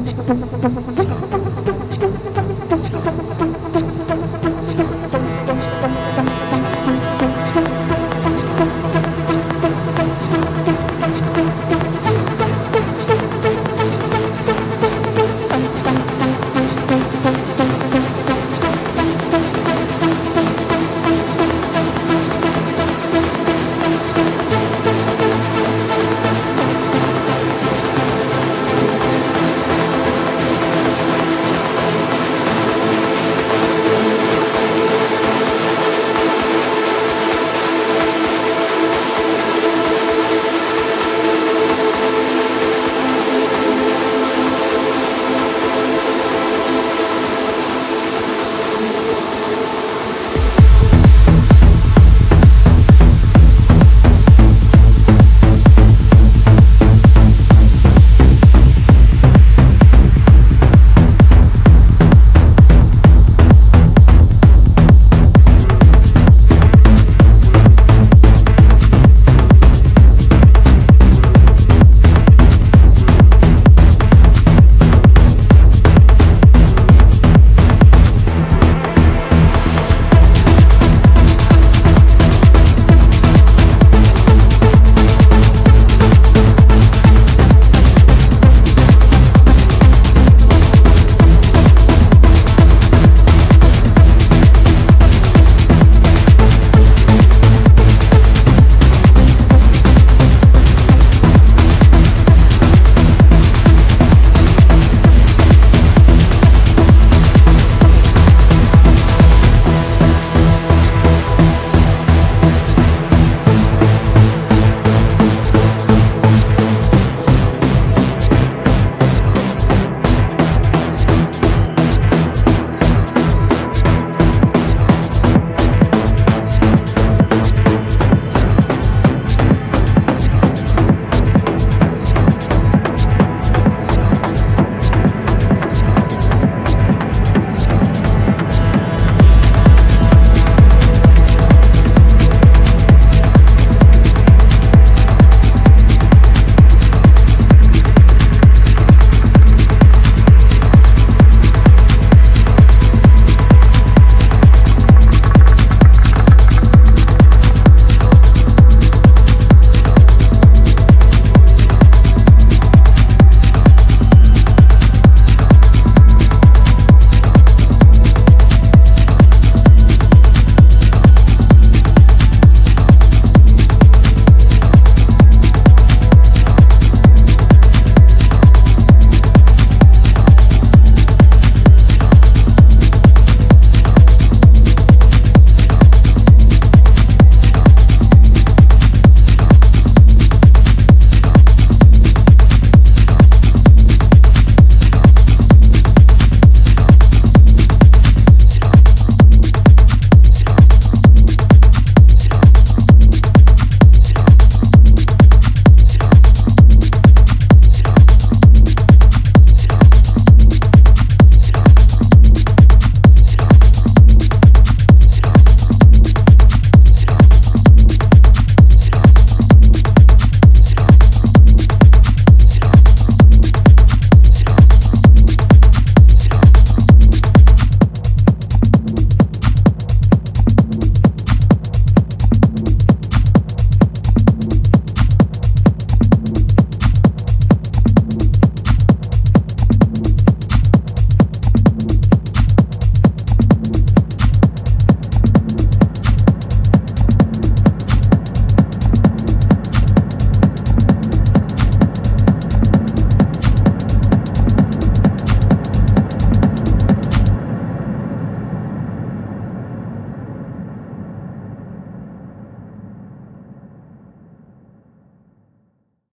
Gracias.